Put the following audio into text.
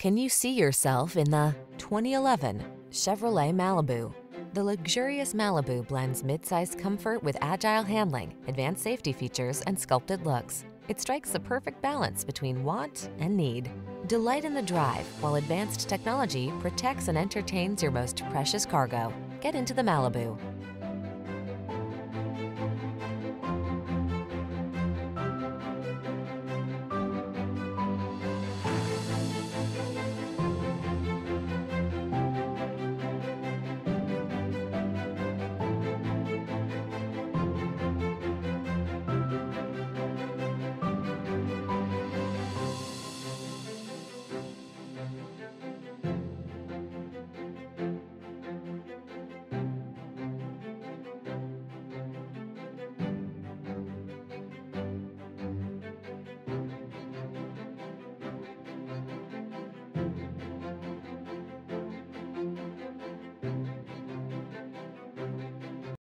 Can you see yourself in the 2011 Chevrolet Malibu? The luxurious Malibu blends midsize comfort with agile handling, advanced safety features, and sculpted looks. It strikes the perfect balance between want and need. Delight in the drive while advanced technology protects and entertains your most precious cargo. Get into the Malibu.